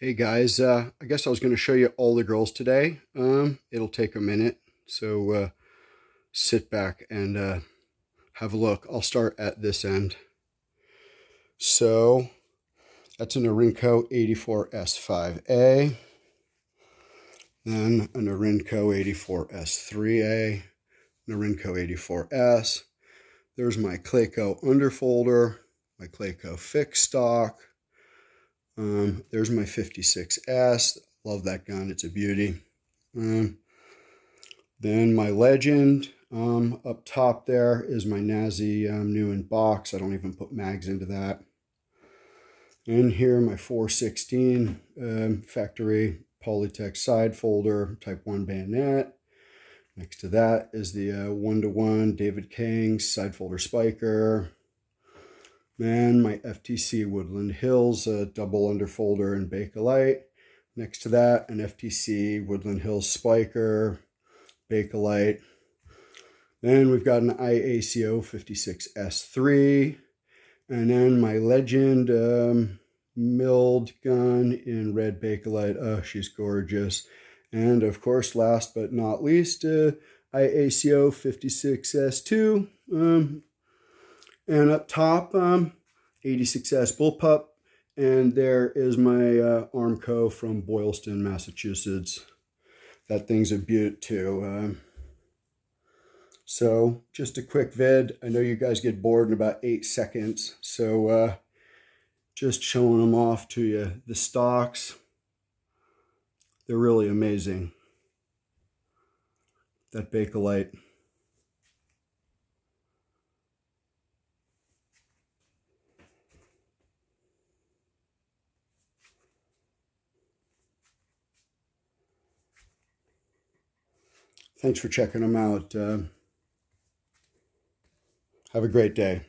Hey guys, uh, I guess I was going to show you all the girls today. Um, it'll take a minute, so uh, sit back and uh, have a look. I'll start at this end. So that's an Norinco 84S5A, then a Norinco 84S3A, Norinco 84S. There's my Clayco underfolder, my Clayco fixed stock, um, there's my 56S. Love that gun. It's a beauty. Um, then my Legend um, up top there is my Nazi um, new in box. I don't even put mags into that. In here my 416 um, factory Polytech side folder, type 1 bayonet. Next to that is the uh, one-to-one David King side folder spiker. Then my FTC Woodland Hills uh, double underfolder and Bakelite. Next to that, an FTC Woodland Hills Spiker, Bakelite. Then we've got an IACO 56S3. And then my Legend um, milled gun in red Bakelite. Oh, she's gorgeous. And of course, last but not least, uh, IACO 56S2. Um, and up top, um, 86S Bullpup. And there is my uh, Armco from Boylston, Massachusetts. That thing's a beaut too. Um, so just a quick vid. I know you guys get bored in about eight seconds. So uh, just showing them off to you. The stocks, they're really amazing. That Bakelite. Thanks for checking them out. Uh, have a great day.